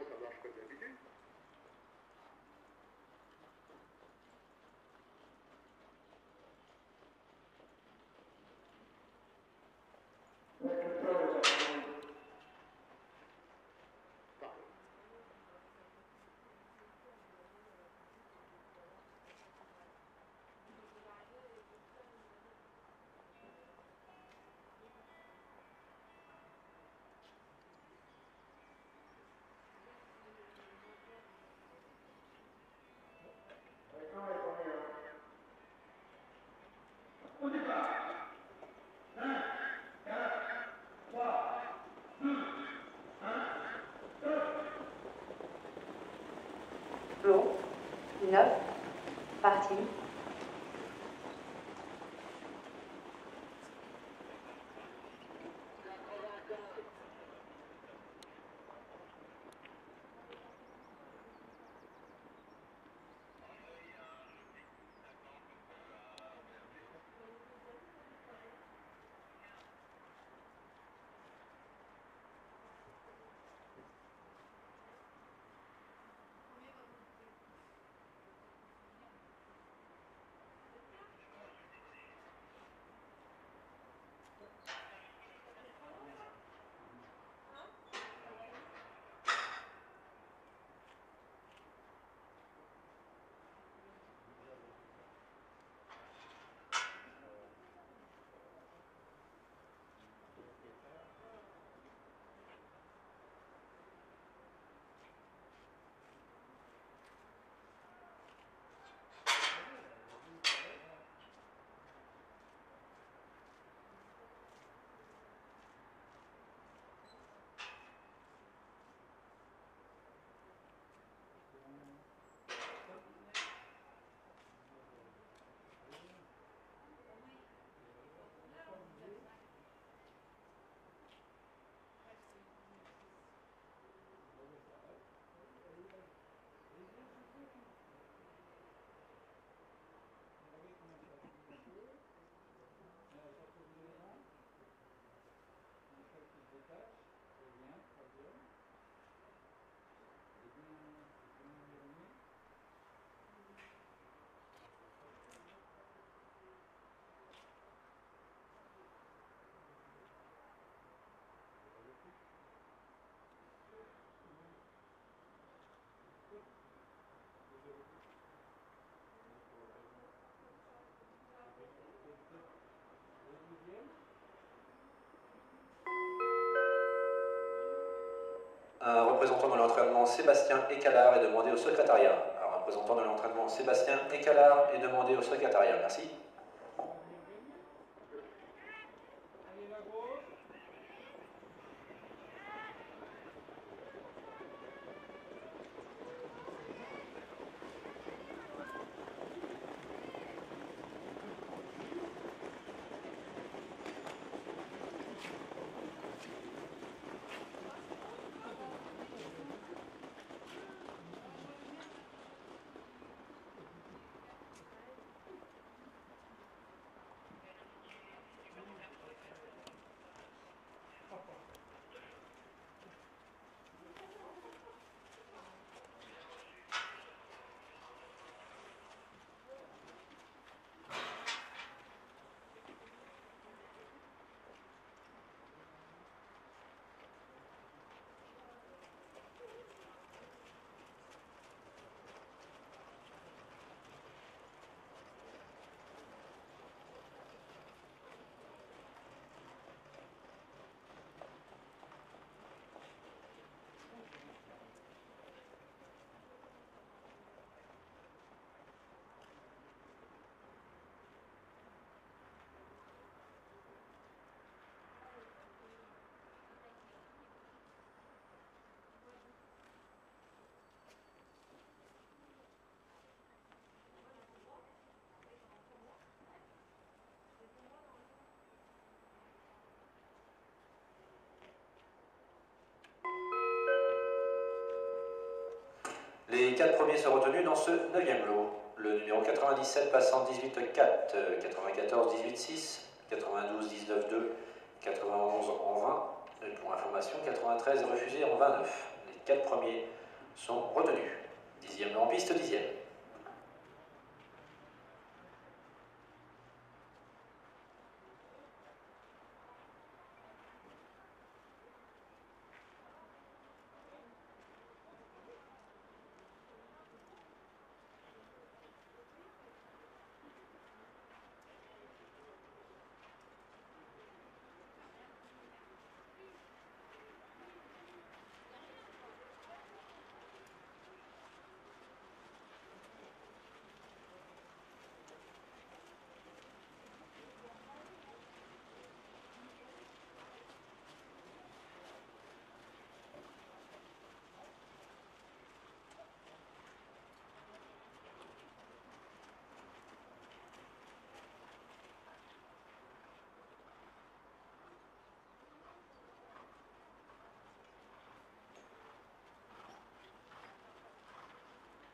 orada laf edebilir. Blond, Neuf, Parti, représentant de l'entraînement Sébastien Écalard est demandé au secrétariat. Un représentant de l'entraînement Sébastien Écalard est demandé au secrétariat. Merci. Les quatre premiers sont retenus dans ce neuvième lot. Le numéro 97 passant 18-4, 94 18-6, 92 19-2, 91 en 20, et pour information 93 refusé en 29. Les quatre premiers sont retenus. Dixième en piste, dixième.